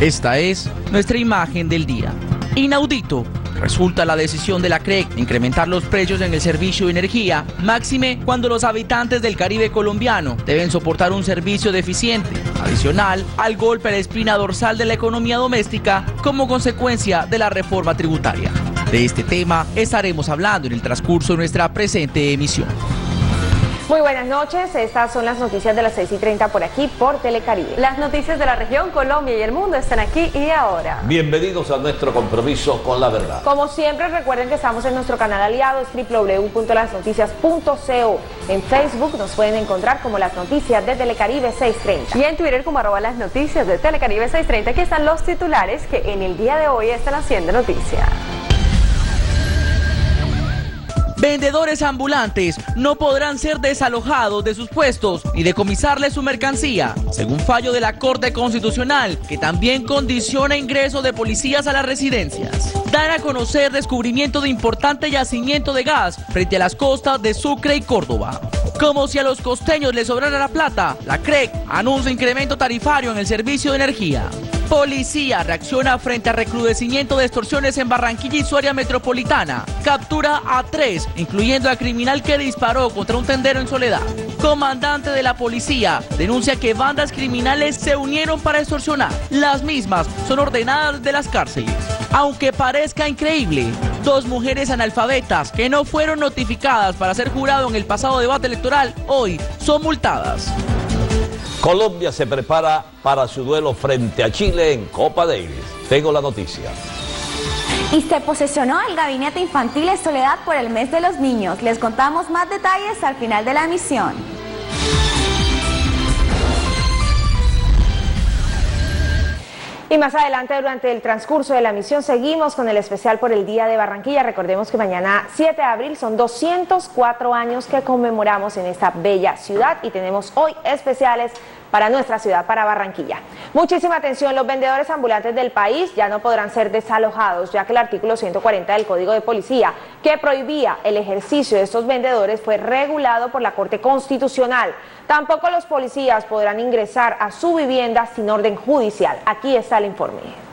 Esta es nuestra imagen del día. Inaudito. Resulta la decisión de la CREC de incrementar los precios en el servicio de energía, máxime cuando los habitantes del Caribe colombiano deben soportar un servicio deficiente, adicional al golpe a la espina dorsal de la economía doméstica como consecuencia de la reforma tributaria. De este tema estaremos hablando en el transcurso de nuestra presente emisión. Muy buenas noches, estas son las noticias de las 6 y 30 por aquí, por Telecaribe. Las noticias de la región, Colombia y el mundo están aquí y ahora. Bienvenidos a nuestro compromiso con la verdad. Como siempre, recuerden que estamos en nuestro canal aliado, www.lasnoticias.co. En Facebook nos pueden encontrar como las noticias de Telecaribe 630. Y en Twitter como arroba las noticias de Telecaribe 630. Aquí están los titulares que en el día de hoy están haciendo noticia. Vendedores ambulantes no podrán ser desalojados de sus puestos ni decomisarles su mercancía, según fallo de la Corte Constitucional, que también condiciona ingreso de policías a las residencias. Dan a conocer descubrimiento de importante yacimiento de gas frente a las costas de Sucre y Córdoba. Como si a los costeños les sobrara la plata, la CREC anuncia incremento tarifario en el servicio de energía. Policía reacciona frente a recrudecimiento de extorsiones en Barranquilla y su área metropolitana. Captura a tres, incluyendo al criminal que disparó contra un tendero en Soledad. Comandante de la policía denuncia que bandas criminales se unieron para extorsionar. Las mismas son ordenadas de las cárceles. Aunque parezca increíble, dos mujeres analfabetas que no fueron notificadas para ser jurado en el pasado debate electoral hoy son multadas. Colombia se prepara para su duelo frente a Chile en Copa Davis. Tengo la noticia. Y se posesionó el Gabinete Infantil de Soledad por el mes de los niños. Les contamos más detalles al final de la emisión. Y más adelante, durante el transcurso de la misión, seguimos con el especial por el Día de Barranquilla. Recordemos que mañana 7 de abril son 204 años que conmemoramos en esta bella ciudad y tenemos hoy especiales para nuestra ciudad, para Barranquilla. Muchísima atención, los vendedores ambulantes del país ya no podrán ser desalojados, ya que el artículo 140 del Código de Policía, que prohibía el ejercicio de estos vendedores, fue regulado por la Corte Constitucional. Tampoco los policías podrán ingresar a su vivienda sin orden judicial. Aquí está el informe.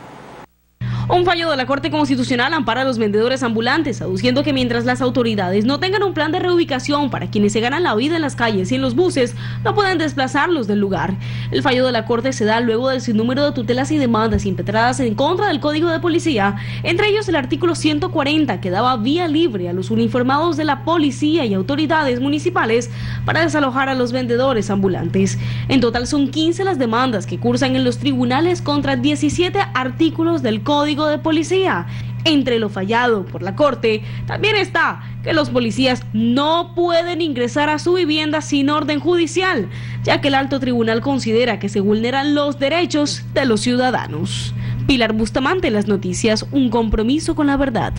Un fallo de la Corte Constitucional ampara a los vendedores ambulantes, aduciendo que mientras las autoridades no tengan un plan de reubicación para quienes se ganan la vida en las calles y en los buses, no pueden desplazarlos del lugar. El fallo de la Corte se da luego del sinnúmero de tutelas y demandas impetradas en contra del Código de Policía, entre ellos el artículo 140 que daba vía libre a los uniformados de la policía y autoridades municipales para desalojar a los vendedores ambulantes. En total son 15 las demandas que cursan en los tribunales contra 17 artículos del Código de policía. Entre lo fallado por la Corte también está que los policías no pueden ingresar a su vivienda sin orden judicial, ya que el alto tribunal considera que se vulneran los derechos de los ciudadanos. Pilar Bustamante, las noticias, un compromiso con la verdad.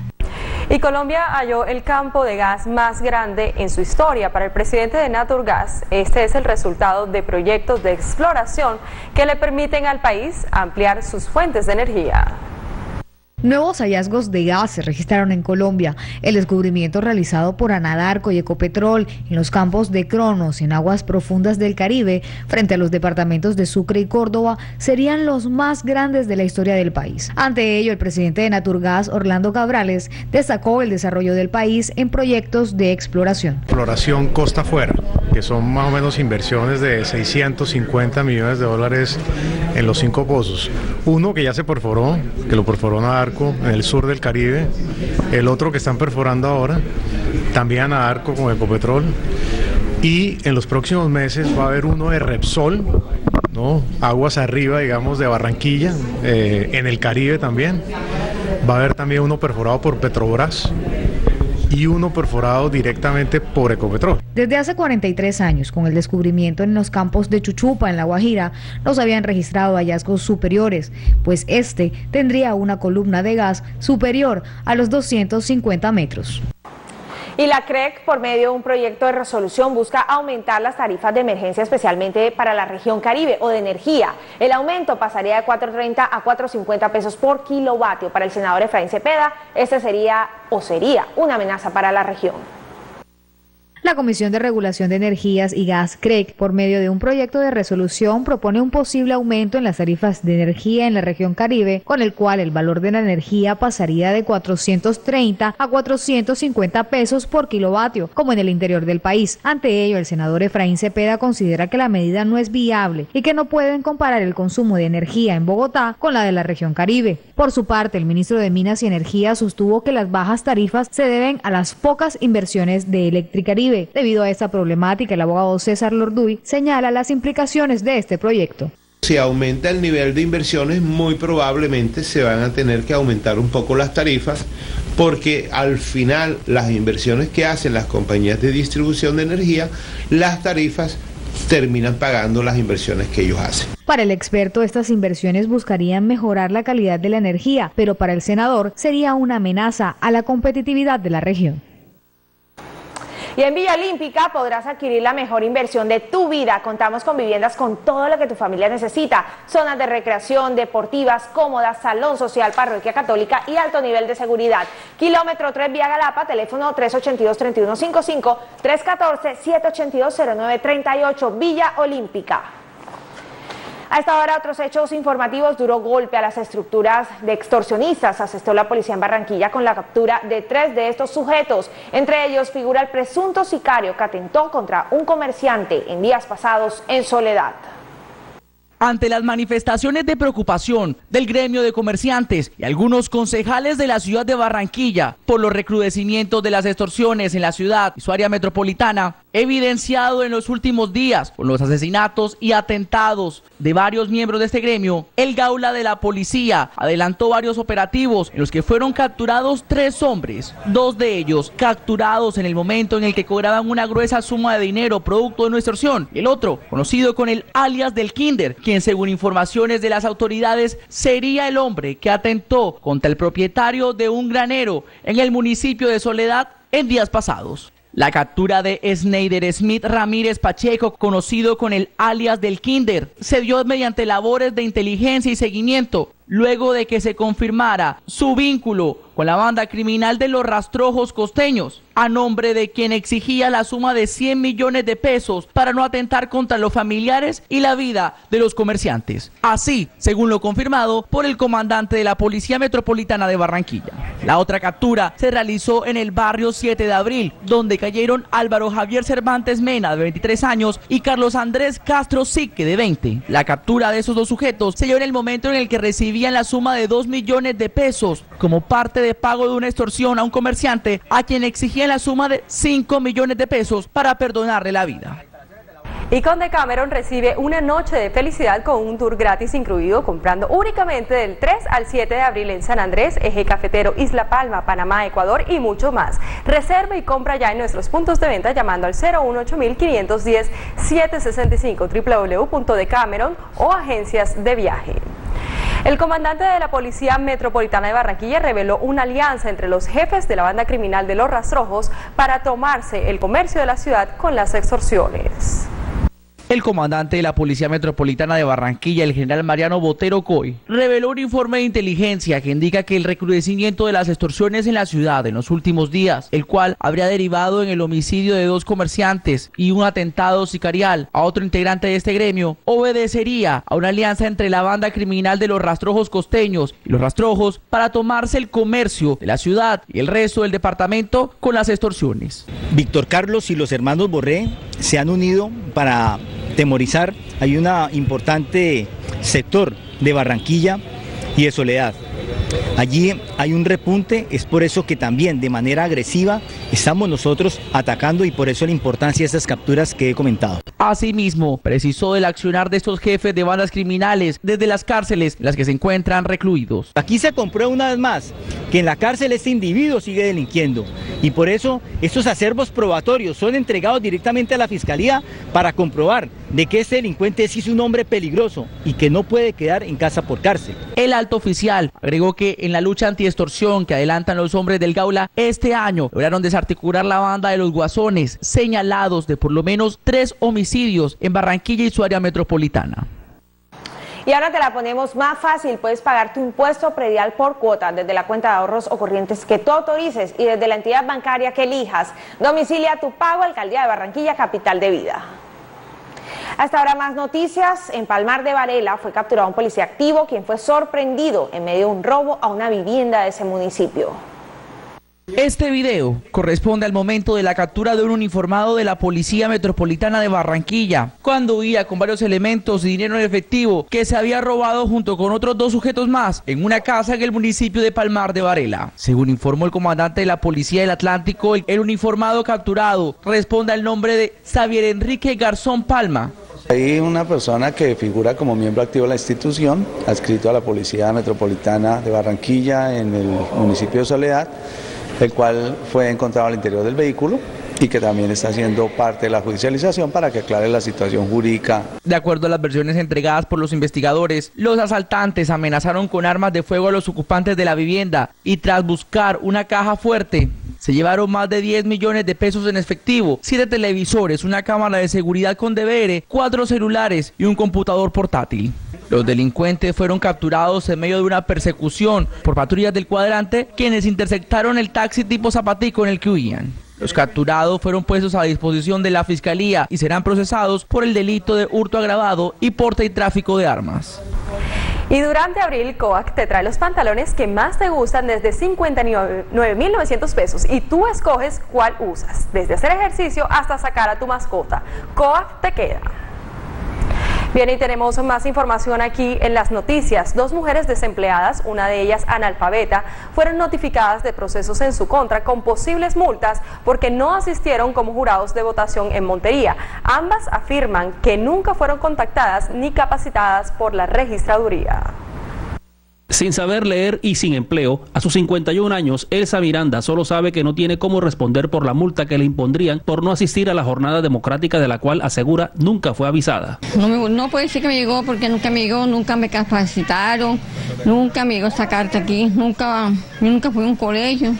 Y Colombia halló el campo de gas más grande en su historia. Para el presidente de Naturgas, este es el resultado de proyectos de exploración que le permiten al país ampliar sus fuentes de energía. Nuevos hallazgos de gas se registraron en Colombia. El descubrimiento realizado por Anadarco y Ecopetrol en los campos de Cronos en aguas profundas del Caribe, frente a los departamentos de Sucre y Córdoba, serían los más grandes de la historia del país. Ante ello, el presidente de Naturgas, Orlando Cabrales, destacó el desarrollo del país en proyectos de exploración. Exploración costa afuera, que son más o menos inversiones de 650 millones de dólares en los cinco pozos. Uno que ya se perforó, que lo perforó en el sur del Caribe, el otro que están perforando ahora, también a Arco con Ecopetrol, y en los próximos meses va a haber uno de Repsol, ¿no? aguas arriba, digamos, de Barranquilla, eh, en el Caribe también. Va a haber también uno perforado por Petrobras y uno perforado directamente por Ecopetrol. Desde hace 43 años, con el descubrimiento en los campos de Chuchupa, en La Guajira, no se habían registrado hallazgos superiores, pues este tendría una columna de gas superior a los 250 metros. Y la CREC, por medio de un proyecto de resolución, busca aumentar las tarifas de emergencia, especialmente para la región Caribe o de energía. El aumento pasaría de 4.30 a 4.50 pesos por kilovatio. Para el senador Efraín Cepeda, este sería o sería una amenaza para la región. La Comisión de Regulación de Energías y Gas CREC, por medio de un proyecto de resolución, propone un posible aumento en las tarifas de energía en la región Caribe, con el cual el valor de la energía pasaría de 430 a 450 pesos por kilovatio, como en el interior del país. Ante ello, el senador Efraín Cepeda considera que la medida no es viable y que no pueden comparar el consumo de energía en Bogotá con la de la región Caribe. Por su parte, el ministro de Minas y Energía sostuvo que las bajas tarifas se deben a las pocas inversiones de Electricaribe Debido a esta problemática, el abogado César Lorduy señala las implicaciones de este proyecto. Si aumenta el nivel de inversiones, muy probablemente se van a tener que aumentar un poco las tarifas, porque al final las inversiones que hacen las compañías de distribución de energía, las tarifas terminan pagando las inversiones que ellos hacen. Para el experto, estas inversiones buscarían mejorar la calidad de la energía, pero para el senador sería una amenaza a la competitividad de la región. Y en Villa Olímpica podrás adquirir la mejor inversión de tu vida. Contamos con viviendas con todo lo que tu familia necesita. Zonas de recreación, deportivas, cómodas, salón social, parroquia católica y alto nivel de seguridad. Kilómetro 3 Vía Galapa, teléfono 382-3155, 314-782-0938, Villa Olímpica. A esta hora, otros hechos informativos, duró golpe a las estructuras de extorsionistas. Asestó la policía en Barranquilla con la captura de tres de estos sujetos. Entre ellos figura el presunto sicario que atentó contra un comerciante en días pasados en Soledad. Ante las manifestaciones de preocupación del gremio de comerciantes y algunos concejales de la ciudad de Barranquilla por los recrudecimientos de las extorsiones en la ciudad y su área metropolitana, evidenciado en los últimos días con los asesinatos y atentados de varios miembros de este gremio, el Gaula de la Policía adelantó varios operativos en los que fueron capturados tres hombres, dos de ellos capturados en el momento en el que cobraban una gruesa suma de dinero producto de una extorsión, el otro, conocido con el alias del Kinder, quien según informaciones de las autoridades sería el hombre que atentó contra el propietario de un granero en el municipio de Soledad en días pasados. La captura de Snyder Smith Ramírez Pacheco, conocido con el alias del Kinder, se dio mediante labores de inteligencia y seguimiento, luego de que se confirmara su vínculo con la banda criminal de los rastrojos costeños, a nombre de quien exigía la suma de 100 millones de pesos para no atentar contra los familiares y la vida de los comerciantes. Así, según lo confirmado por el comandante de la Policía Metropolitana de Barranquilla. La otra captura se realizó en el barrio 7 de abril, donde cayeron Álvaro Javier Cervantes Mena, de 23 años, y Carlos Andrés Castro Sique, de 20. La captura de esos dos sujetos se dio en el momento en el que la suma de 2 millones de pesos como parte de pago de una extorsión a un comerciante a quien exigía la suma de 5 millones de pesos para perdonarle la vida. Y con Decameron recibe una noche de felicidad con un tour gratis incluido comprando únicamente del 3 al 7 de abril en San Andrés, Eje Cafetero, Isla Palma, Panamá, Ecuador y mucho más. Reserva y compra ya en nuestros puntos de venta llamando al 018 765 www.decameron o agencias de viaje. El comandante de la Policía Metropolitana de Barranquilla reveló una alianza entre los jefes de la banda criminal de los rastrojos para tomarse el comercio de la ciudad con las extorsiones. El comandante de la Policía Metropolitana de Barranquilla, el general Mariano Botero Coy, reveló un informe de inteligencia que indica que el recrudecimiento de las extorsiones en la ciudad en los últimos días, el cual habría derivado en el homicidio de dos comerciantes y un atentado sicarial a otro integrante de este gremio, obedecería a una alianza entre la banda criminal de los rastrojos costeños y los rastrojos para tomarse el comercio de la ciudad y el resto del departamento con las extorsiones. Víctor Carlos y los hermanos Borré se han unido para temorizar. Hay un importante sector de Barranquilla y de Soledad. Allí hay un repunte, es por eso que también de manera agresiva estamos nosotros atacando y por eso la importancia de estas capturas que he comentado. Asimismo, precisó el accionar de estos jefes de bandas criminales desde las cárceles en las que se encuentran recluidos. Aquí se comprueba una vez más que en la cárcel este individuo sigue delinquiendo y por eso estos acervos probatorios son entregados directamente a la fiscalía para comprobar de que este delincuente es un hombre peligroso y que no puede quedar en casa por cárcel. El alto oficial agregó que en la lucha anti-extorsión que adelantan los hombres del Gaula este año lograron desarticular la banda de los guasones señalados de por lo menos tres homicidios en Barranquilla y su área metropolitana. Y ahora te la ponemos más fácil, puedes pagar tu impuesto predial por cuota desde la cuenta de ahorros o corrientes que tú autorices y desde la entidad bancaria que elijas. Domicilia tu pago, Alcaldía de Barranquilla, Capital de Vida. Hasta ahora más noticias. En Palmar de Varela fue capturado un policía activo quien fue sorprendido en medio de un robo a una vivienda de ese municipio. Este video corresponde al momento de la captura de un uniformado de la Policía Metropolitana de Barranquilla, cuando huía con varios elementos y dinero en efectivo que se había robado junto con otros dos sujetos más en una casa en el municipio de Palmar de Varela. Según informó el comandante de la Policía del Atlántico, el uniformado capturado responde al nombre de Xavier Enrique Garzón Palma, hay una persona que figura como miembro activo de la institución, adscrito a la Policía Metropolitana de Barranquilla en el municipio de Soledad, el cual fue encontrado al interior del vehículo y que también está haciendo parte de la judicialización para que aclare la situación jurídica. De acuerdo a las versiones entregadas por los investigadores, los asaltantes amenazaron con armas de fuego a los ocupantes de la vivienda y tras buscar una caja fuerte, se llevaron más de 10 millones de pesos en efectivo, 7 televisores, una cámara de seguridad con DVR, 4 celulares y un computador portátil. Los delincuentes fueron capturados en medio de una persecución por patrullas del cuadrante, quienes interceptaron el taxi tipo zapatico en el que huían. Los capturados fueron puestos a disposición de la fiscalía y serán procesados por el delito de hurto agravado y porte y tráfico de armas. Y durante abril, COAC te trae los pantalones que más te gustan desde 59.900 pesos y tú escoges cuál usas, desde hacer ejercicio hasta sacar a tu mascota. COAC te queda. Bien, y tenemos más información aquí en las noticias. Dos mujeres desempleadas, una de ellas analfabeta, fueron notificadas de procesos en su contra con posibles multas porque no asistieron como jurados de votación en Montería. Ambas afirman que nunca fueron contactadas ni capacitadas por la registraduría. Sin saber leer y sin empleo, a sus 51 años, Elsa Miranda solo sabe que no tiene cómo responder por la multa que le impondrían por no asistir a la jornada democrática de la cual asegura nunca fue avisada. No, no puede decir que me llegó porque nunca me llegó, nunca me capacitaron, nunca me llegó esta carta aquí, nunca, nunca fui a un colegio,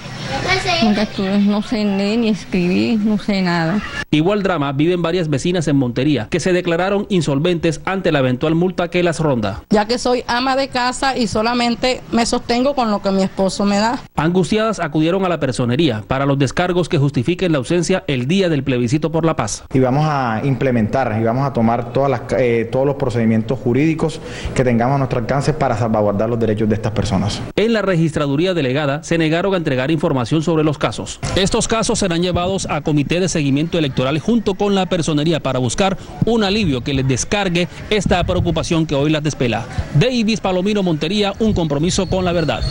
nunca estuve, no sé leer ni escribir, no sé nada. Igual drama viven varias vecinas en Montería que se declararon insolventes ante la eventual multa que las ronda. Ya que soy ama de casa y solamente me sostengo con lo que mi esposo me da. Angustiadas acudieron a la personería para los descargos que justifiquen la ausencia el día del plebiscito por la paz. Y vamos a implementar y vamos a tomar todas las, eh, todos los procedimientos jurídicos que tengamos a nuestro alcance para salvaguardar los derechos de estas personas. En la registraduría delegada se negaron a entregar información sobre los casos. Estos casos serán llevados a comité de seguimiento electoral junto con la personería para buscar un alivio que les descargue esta preocupación que hoy las despela. Davis Palomino Montería, un compromiso con la verdad.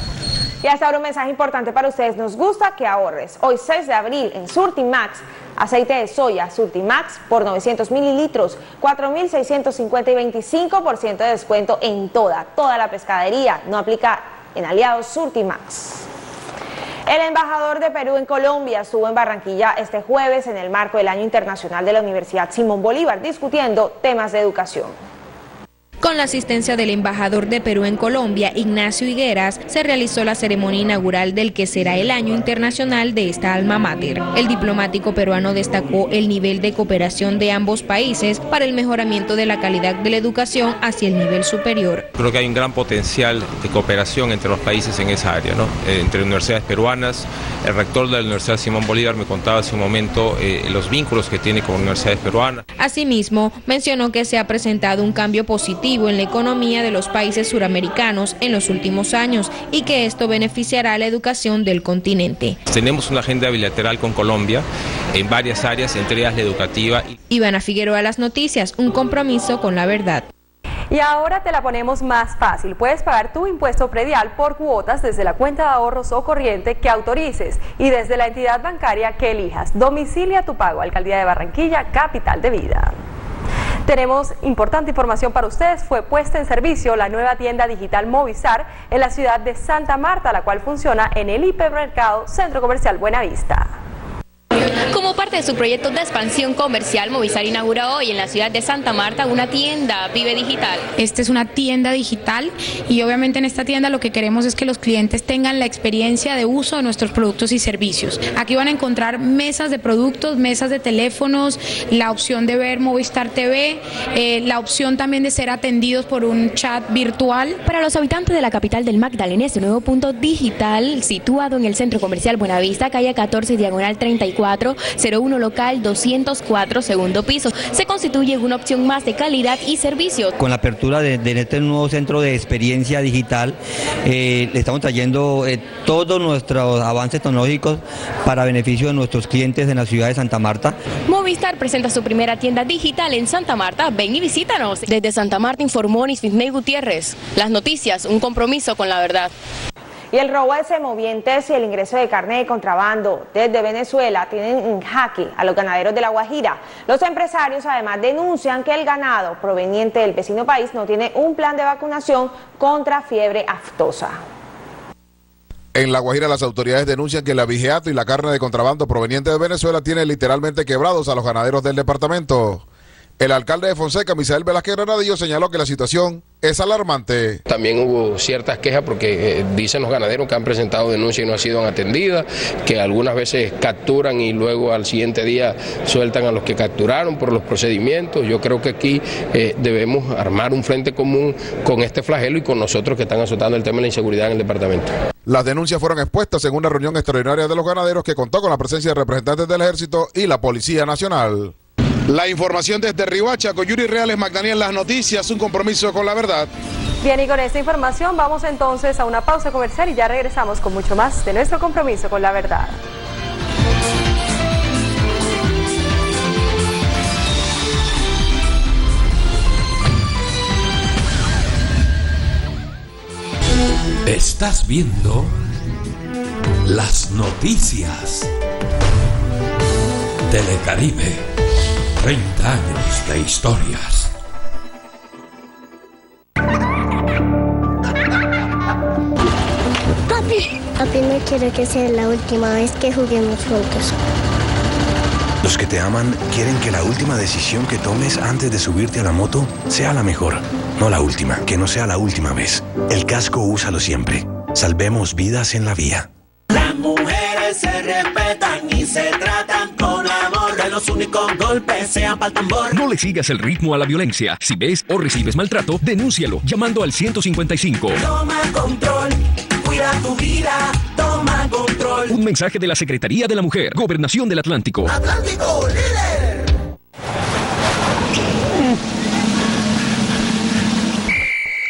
Y hasta ahora un mensaje importante para ustedes. Nos gusta que ahorres. Hoy 6 de abril en Surtimax, aceite de soya Surtimax por 900 mililitros, 4.650 y 25% de descuento en toda, toda la pescadería. No aplica en aliados Surtimax. El embajador de Perú en Colombia estuvo en Barranquilla este jueves en el marco del Año Internacional de la Universidad Simón Bolívar discutiendo temas de educación. Con la asistencia del embajador de Perú en Colombia, Ignacio Higueras, se realizó la ceremonia inaugural del que será el año internacional de esta alma mater. El diplomático peruano destacó el nivel de cooperación de ambos países para el mejoramiento de la calidad de la educación hacia el nivel superior. Creo que hay un gran potencial de cooperación entre los países en esa área, ¿no? Eh, entre universidades peruanas. El rector de la Universidad Simón Bolívar me contaba hace un momento eh, los vínculos que tiene con universidades peruanas. Asimismo, mencionó que se ha presentado un cambio positivo en la economía de los países suramericanos en los últimos años y que esto beneficiará a la educación del continente. Tenemos una agenda bilateral con Colombia en varias áreas, entre ellas la educativa. Ivana Figueroa, Las Noticias, un compromiso con la verdad. Y ahora te la ponemos más fácil. Puedes pagar tu impuesto predial por cuotas desde la cuenta de ahorros o corriente que autorices y desde la entidad bancaria que elijas. Domicilia tu pago, Alcaldía de Barranquilla, Capital de Vida. Tenemos importante información para ustedes. Fue puesta en servicio la nueva tienda digital Movistar en la ciudad de Santa Marta, la cual funciona en el hipermercado Centro Comercial Buenavista. Como parte de su proyecto de expansión comercial, Movistar inaugura hoy en la ciudad de Santa Marta una tienda Vive Digital. Esta es una tienda digital y obviamente en esta tienda lo que queremos es que los clientes tengan la experiencia de uso de nuestros productos y servicios. Aquí van a encontrar mesas de productos, mesas de teléfonos, la opción de ver Movistar TV, eh, la opción también de ser atendidos por un chat virtual. Para los habitantes de la capital del Magdalena, este nuevo punto digital situado en el centro comercial Buenavista, calle 14, diagonal 34, 01 local 204, segundo piso, se constituye una opción más de calidad y servicio. Con la apertura de, de este nuevo centro de experiencia digital, eh, le estamos trayendo eh, todos nuestros avances tecnológicos para beneficio de nuestros clientes en la ciudad de Santa Marta. Movistar presenta su primera tienda digital en Santa Marta. Ven y visítanos. Desde Santa Marta informó Nisney Gutiérrez. Las noticias, un compromiso con la verdad. Y el robo de semovientes y el ingreso de carne de contrabando desde Venezuela tienen en jaque a los ganaderos de La Guajira. Los empresarios además denuncian que el ganado proveniente del vecino país no tiene un plan de vacunación contra fiebre aftosa. En La Guajira las autoridades denuncian que el abigeato y la carne de contrabando proveniente de Venezuela tienen literalmente quebrados a los ganaderos del departamento. El alcalde de Fonseca, Misael Velázquez Granadillo, señaló que la situación es alarmante. También hubo ciertas quejas porque eh, dicen los ganaderos que han presentado denuncias y no han sido atendidas, que algunas veces capturan y luego al siguiente día sueltan a los que capturaron por los procedimientos. Yo creo que aquí eh, debemos armar un frente común con este flagelo y con nosotros que están azotando el tema de la inseguridad en el departamento. Las denuncias fueron expuestas en una reunión extraordinaria de los ganaderos que contó con la presencia de representantes del Ejército y la Policía Nacional. La información desde Rihuacha, con Yuri Reales, Magdaniel, las noticias, un compromiso con la verdad. Bien, y con esta información vamos entonces a una pausa comercial y ya regresamos con mucho más de nuestro compromiso con la verdad. Estás viendo las noticias. Telecaribe, 30 años de historias. Papi, papi no quiero que sea la última vez que juguemos juntos. Los que te aman quieren que la última decisión que tomes antes de subirte a la moto sea la mejor, no la última, que no sea la última vez. El casco úsalo siempre. Salvemos vidas en la vía. Las mujeres se respetan y se tratan con amor. Los únicos golpes sean para el tambor. No le sigas el ritmo a la violencia. Si ves o recibes maltrato, denúncialo llamando al 155. Toma control, cuida tu vida, toma control. Un mensaje de la Secretaría de la Mujer, Gobernación del Atlántico. Atlántico, líder.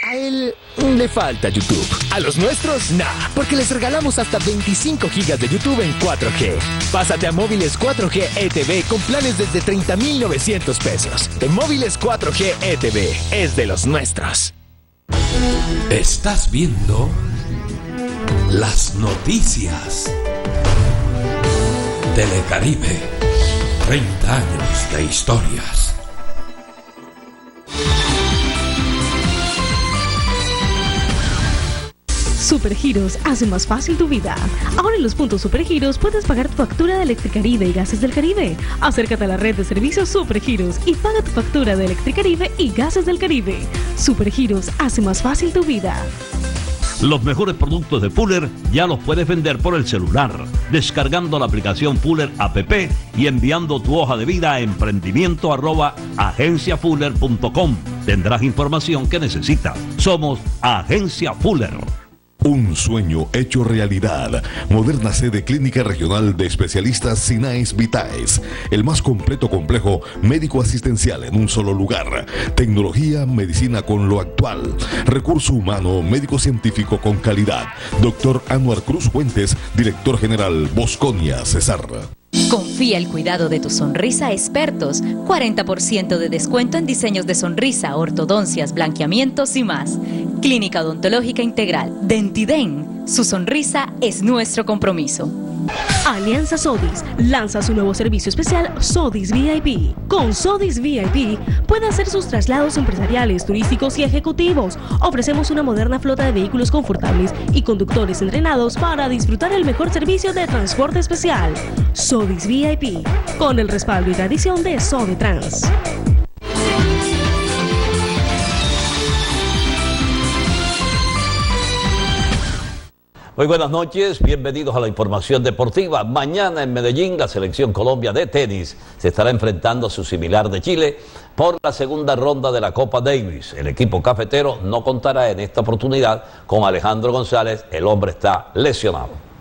A él le falta YouTube. A los nuestros, nah, porque les regalamos hasta 25 gigas de YouTube en 4G. Pásate a móviles 4G ETV con planes desde 30,900 pesos. De móviles 4G ETV es de los nuestros. Estás viendo las noticias. Telecaribe, 30 años de historias. Supergiros hace más fácil tu vida. Ahora en los puntos Supergiros puedes pagar tu factura de Electricaribe y Gases del Caribe. Acércate a la red de servicios Supergiros y paga tu factura de Electricaribe y Gases del Caribe. Supergiros hace más fácil tu vida. Los mejores productos de Fuller ya los puedes vender por el celular, descargando la aplicación Fuller App y enviando tu hoja de vida a emprendimiento arroba agenciafuller.com. Tendrás información que necesitas. Somos Agencia Fuller. Un sueño hecho realidad. Moderna sede clínica regional de especialistas Sinais Vitaes. El más completo complejo médico asistencial en un solo lugar. Tecnología, medicina con lo actual. Recurso humano, médico científico con calidad. Doctor Anuar Cruz Fuentes, director general Bosconia Cesar. Confía el cuidado de tu sonrisa a expertos. 40% de descuento en diseños de sonrisa, ortodoncias, blanqueamientos y más. Clínica Odontológica Integral. Dentiden. Su sonrisa es nuestro compromiso. Alianza Sodis lanza su nuevo servicio especial Sodis VIP. Con Sodis VIP puede hacer sus traslados empresariales, turísticos y ejecutivos. Ofrecemos una moderna flota de vehículos confortables y conductores entrenados para disfrutar el mejor servicio de transporte especial. Sodis VIP, con el respaldo y tradición de Sodetrans. Muy buenas noches, bienvenidos a la información deportiva. Mañana en Medellín la selección Colombia de tenis se estará enfrentando a su similar de Chile por la segunda ronda de la Copa Davis. El equipo cafetero no contará en esta oportunidad con Alejandro González, el hombre está lesionado.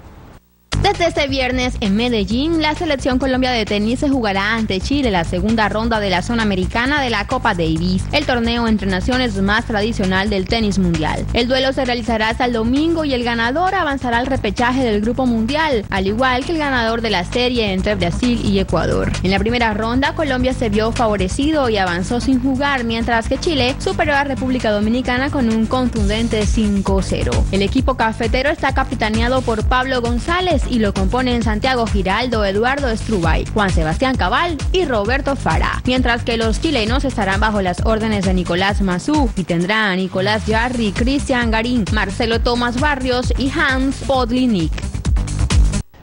Desde este viernes en Medellín, la selección Colombia de tenis se jugará ante Chile la segunda ronda de la zona americana de la Copa Davis, el torneo entre naciones más tradicional del tenis mundial. El duelo se realizará hasta el domingo y el ganador avanzará al repechaje del Grupo Mundial, al igual que el ganador de la serie entre Brasil y Ecuador. En la primera ronda, Colombia se vio favorecido y avanzó sin jugar, mientras que Chile superó a República Dominicana con un contundente 5-0. El equipo cafetero está capitaneado por Pablo González lo componen Santiago Giraldo, Eduardo Estrubay, Juan Sebastián Cabal y Roberto Fara. Mientras que los chilenos estarán bajo las órdenes de Nicolás Mazú y tendrán a Nicolás Yarri, Cristian Garín, Marcelo Tomás Barrios y Hans Podlinik.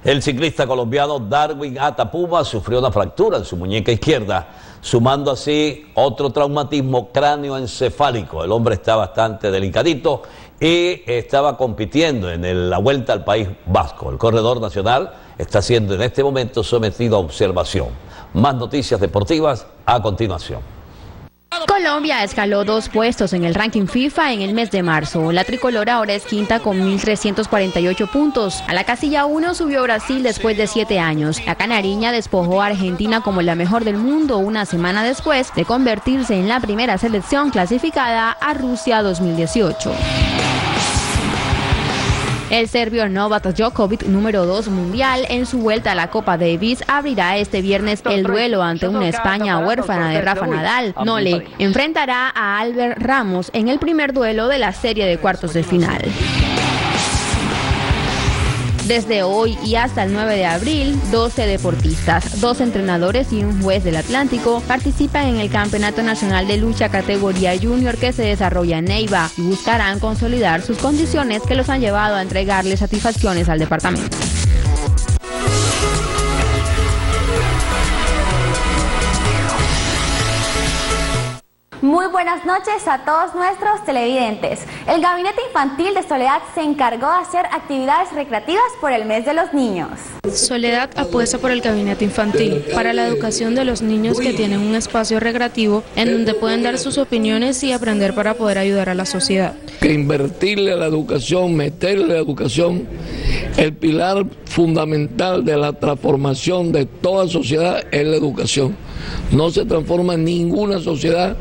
El ciclista colombiano Darwin Atapuma sufrió una fractura en su muñeca izquierda, sumando así otro traumatismo cráneoencefálico. El hombre está bastante delicadito y estaba compitiendo en la vuelta al País Vasco. El corredor nacional está siendo en este momento sometido a observación. Más noticias deportivas a continuación. Colombia escaló dos puestos en el ranking FIFA en el mes de marzo. La tricolor ahora es quinta con 1.348 puntos. A la casilla 1 subió Brasil después de siete años. La canariña despojó a Argentina como la mejor del mundo una semana después de convertirse en la primera selección clasificada a Rusia 2018. El serbio Novak Djokovic, número 2 mundial, en su vuelta a la Copa Davis, abrirá este viernes el duelo ante una España huérfana de Rafa Nadal. Nole enfrentará a Albert Ramos en el primer duelo de la serie de cuartos de final. Desde hoy y hasta el 9 de abril, 12 deportistas, dos entrenadores y un juez del Atlántico participan en el Campeonato Nacional de Lucha categoría junior que se desarrolla en Neiva y buscarán consolidar sus condiciones que los han llevado a entregarle satisfacciones al departamento. Muy buenas noches a todos nuestros televidentes. El Gabinete Infantil de Soledad se encargó de hacer actividades recreativas por el mes de los niños. Soledad apuesta por el Gabinete Infantil para la educación de los niños que tienen un espacio recreativo en donde pueden dar sus opiniones y aprender para poder ayudar a la sociedad. Que invertirle a la educación, meterle a la educación, el pilar fundamental de la transformación de toda sociedad es la educación. No se transforma ninguna sociedad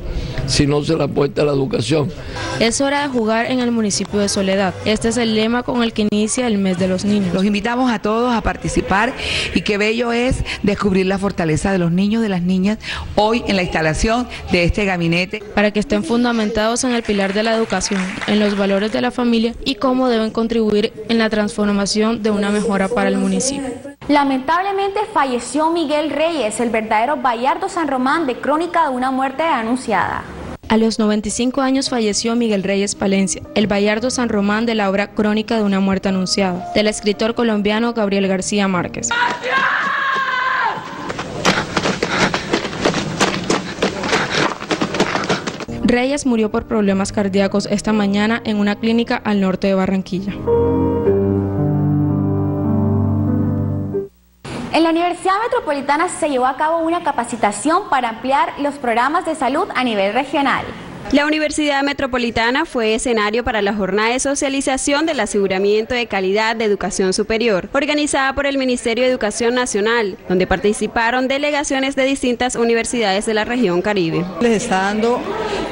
si no se le apuesta a la educación. Es hora de jugar en el municipio de Soledad. Este es el lema con el que inicia el mes de los niños. Los invitamos a todos a participar y qué bello es descubrir la fortaleza de los niños, de las niñas, hoy en la instalación de este gabinete. Para que estén fundamentados en el pilar de la educación, en los valores de la familia y cómo deben contribuir en la transformación de una mejora para el municipio. Lamentablemente falleció Miguel Reyes, el verdadero Bayardo San Román de Crónica de una muerte anunciada. A los 95 años falleció Miguel Reyes Palencia, el Bayardo San Román de la obra Crónica de una muerte anunciada, del escritor colombiano Gabriel García Márquez. Reyes murió por problemas cardíacos esta mañana en una clínica al norte de Barranquilla. La Universidad Metropolitana se llevó a cabo una capacitación para ampliar los programas de salud a nivel regional. La Universidad Metropolitana fue escenario para la jornada de socialización del aseguramiento de calidad de educación superior, organizada por el Ministerio de Educación Nacional, donde participaron delegaciones de distintas universidades de la región Caribe. Les está dando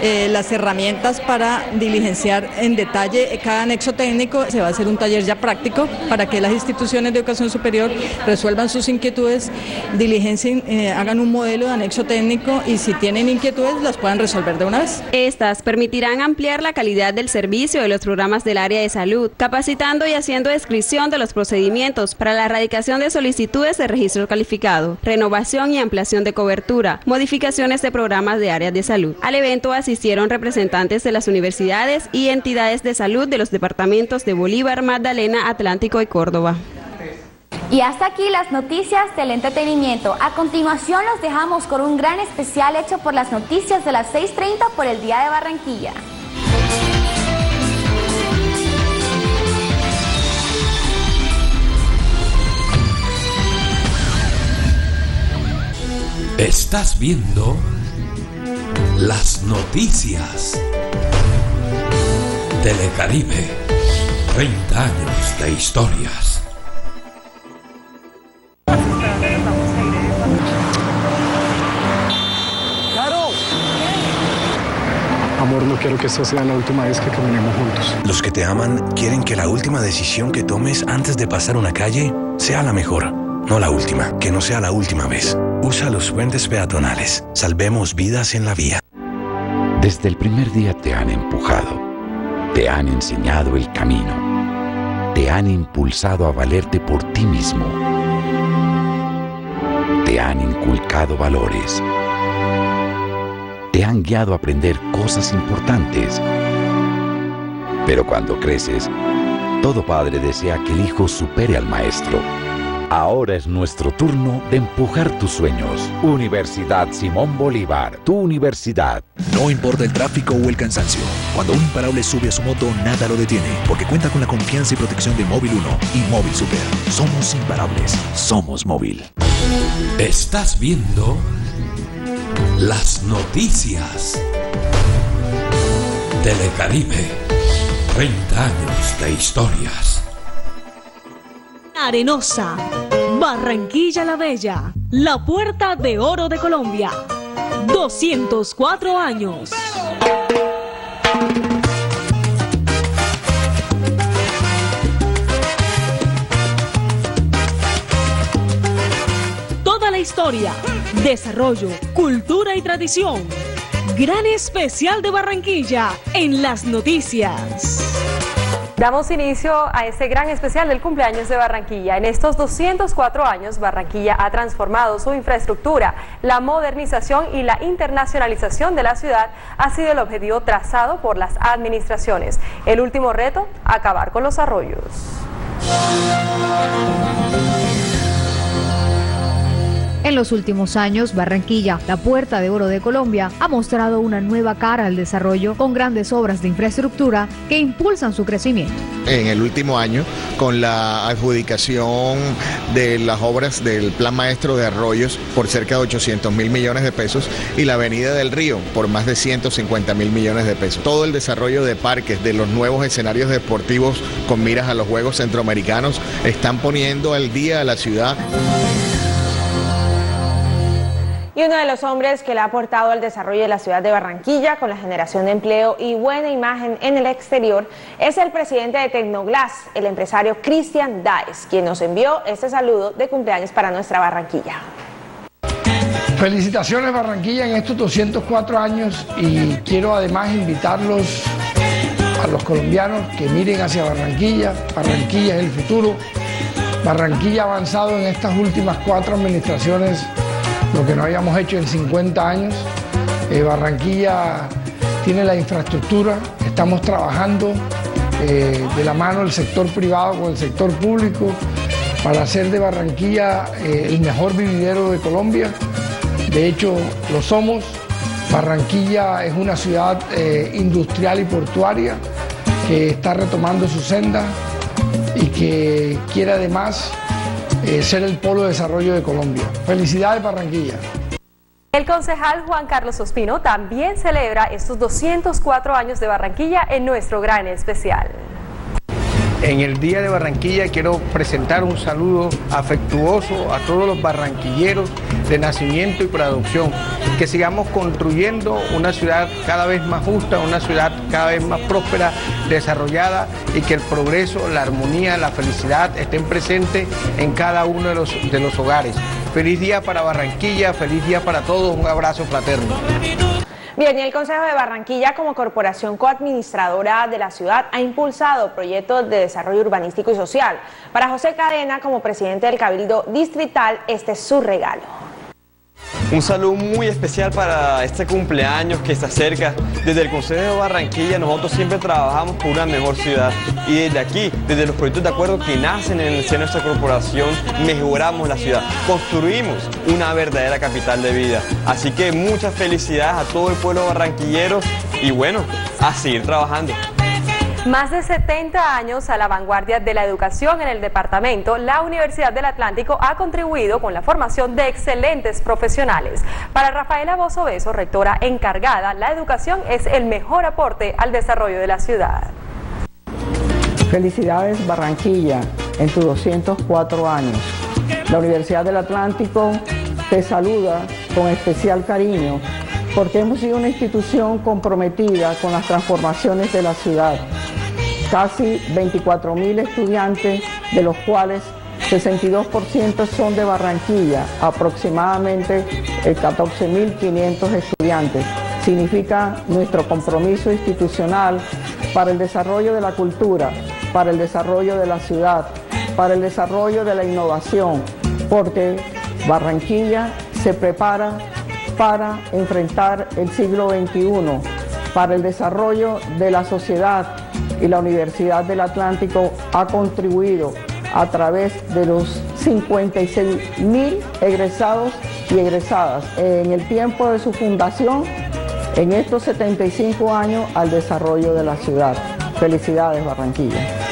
eh, las herramientas para diligenciar en detalle cada anexo técnico. Se va a hacer un taller ya práctico para que las instituciones de educación superior resuelvan sus inquietudes, diligencien, eh, hagan un modelo de anexo técnico y si tienen inquietudes las puedan resolver de una vez. Estas permitirán ampliar la calidad del servicio de los programas del área de salud, capacitando y haciendo descripción de los procedimientos para la erradicación de solicitudes de registro calificado, renovación y ampliación de cobertura, modificaciones de programas de áreas de salud. Al evento asistieron representantes de las universidades y entidades de salud de los departamentos de Bolívar, Magdalena, Atlántico y Córdoba. Y hasta aquí las noticias del entretenimiento. A continuación los dejamos con un gran especial hecho por las noticias de las 6.30 por el Día de Barranquilla. Estás viendo las noticias. Telecaribe, 30 años de historias. Quiero que esta sea la última vez que caminemos juntos. Los que te aman quieren que la última decisión que tomes antes de pasar una calle sea la mejor, no la última, que no sea la última vez. Usa los puentes peatonales. Salvemos vidas en la vía. Desde el primer día te han empujado, te han enseñado el camino, te han impulsado a valerte por ti mismo, te han inculcado valores te han guiado a aprender cosas importantes. Pero cuando creces, todo padre desea que el hijo supere al maestro. Ahora es nuestro turno de empujar tus sueños. Universidad Simón Bolívar, tu universidad. No importa el tráfico o el cansancio. Cuando un imparable sube a su moto, nada lo detiene, porque cuenta con la confianza y protección de Móvil 1 y Móvil Super. Somos imparables. Somos móvil. Estás viendo las noticias. Telecaribe. 30 años de historias. Arenosa. Barranquilla la Bella. La Puerta de Oro de Colombia. 204 años. Historia desarrollo, cultura y tradición. Gran especial de Barranquilla en las noticias. Damos inicio a este gran especial del cumpleaños de Barranquilla. En estos 204 años, Barranquilla ha transformado su infraestructura. La modernización y la internacionalización de la ciudad ha sido el objetivo trazado por las administraciones. El último reto, acabar con los arroyos. En los últimos años, Barranquilla, la puerta de oro de Colombia, ha mostrado una nueva cara al desarrollo con grandes obras de infraestructura que impulsan su crecimiento. En el último año, con la adjudicación de las obras del Plan Maestro de Arroyos por cerca de 800 mil millones de pesos y la Avenida del Río por más de 150 mil millones de pesos. Todo el desarrollo de parques, de los nuevos escenarios deportivos con miras a los Juegos Centroamericanos, están poniendo al día a la ciudad y uno de los hombres que le ha aportado al desarrollo de la ciudad de Barranquilla con la generación de empleo y buena imagen en el exterior es el presidente de Tecnoglass, el empresario Cristian Daes, quien nos envió este saludo de cumpleaños para nuestra Barranquilla. Felicitaciones Barranquilla en estos 204 años y quiero además invitarlos a los colombianos que miren hacia Barranquilla. Barranquilla es el futuro. Barranquilla ha avanzado en estas últimas cuatro administraciones lo que no habíamos hecho en 50 años. Eh, Barranquilla tiene la infraestructura, estamos trabajando eh, de la mano el sector privado con el sector público para hacer de Barranquilla eh, el mejor vividero de Colombia. De hecho, lo somos. Barranquilla es una ciudad industrial y portuaria que está retomando su senda y que quiere además eh, ser el polo de desarrollo de Colombia. Felicidades Barranquilla. El concejal Juan Carlos Ospino también celebra estos 204 años de Barranquilla en nuestro gran especial. En el Día de Barranquilla quiero presentar un saludo afectuoso a todos los barranquilleros de nacimiento y producción, que sigamos construyendo una ciudad cada vez más justa, una ciudad cada vez más próspera, desarrollada y que el progreso, la armonía, la felicidad estén presentes en cada uno de los, de los hogares. Feliz día para Barranquilla, feliz día para todos, un abrazo fraterno. Bien, y el Consejo de Barranquilla como corporación coadministradora de la ciudad ha impulsado proyectos de desarrollo urbanístico y social. Para José Cadena, como presidente del Cabildo Distrital, este es su regalo. Un saludo muy especial para este cumpleaños que está cerca. Desde el Consejo de Barranquilla nosotros siempre trabajamos por una mejor ciudad y desde aquí, desde los proyectos de acuerdo que nacen en el seno de nuestra corporación, mejoramos la ciudad, construimos una verdadera capital de vida. Así que muchas felicidades a todo el pueblo barranquillero y bueno, a seguir trabajando. Más de 70 años a la vanguardia de la educación en el departamento, la Universidad del Atlántico ha contribuido con la formación de excelentes profesionales. Para Rafaela Bozo Beso, rectora encargada, la educación es el mejor aporte al desarrollo de la ciudad. Felicidades Barranquilla en tus 204 años. La Universidad del Atlántico te saluda con especial cariño porque hemos sido una institución comprometida con las transformaciones de la ciudad. Casi 24 mil estudiantes, de los cuales 62% son de Barranquilla, aproximadamente 14.500 estudiantes. Significa nuestro compromiso institucional para el desarrollo de la cultura, para el desarrollo de la ciudad, para el desarrollo de la innovación, porque Barranquilla se prepara para enfrentar el siglo XXI, para el desarrollo de la sociedad y la Universidad del Atlántico ha contribuido a través de los 56 mil egresados y egresadas en el tiempo de su fundación, en estos 75 años al desarrollo de la ciudad. Felicidades Barranquilla.